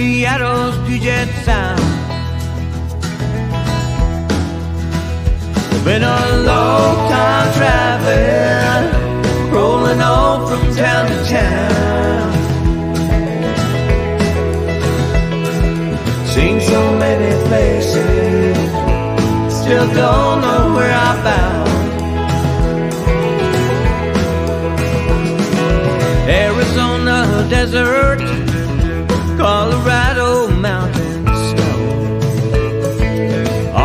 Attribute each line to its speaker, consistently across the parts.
Speaker 1: Seattle's Puget Sound. Been a long time traveling, rolling on from town to town. Seen so many places, still don't know where I'm bound. Arizona desert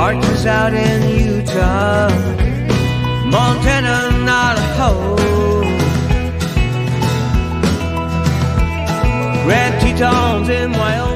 Speaker 1: Martin's out in Utah, Montana, Navajo. Grand Tetons in Wyoming.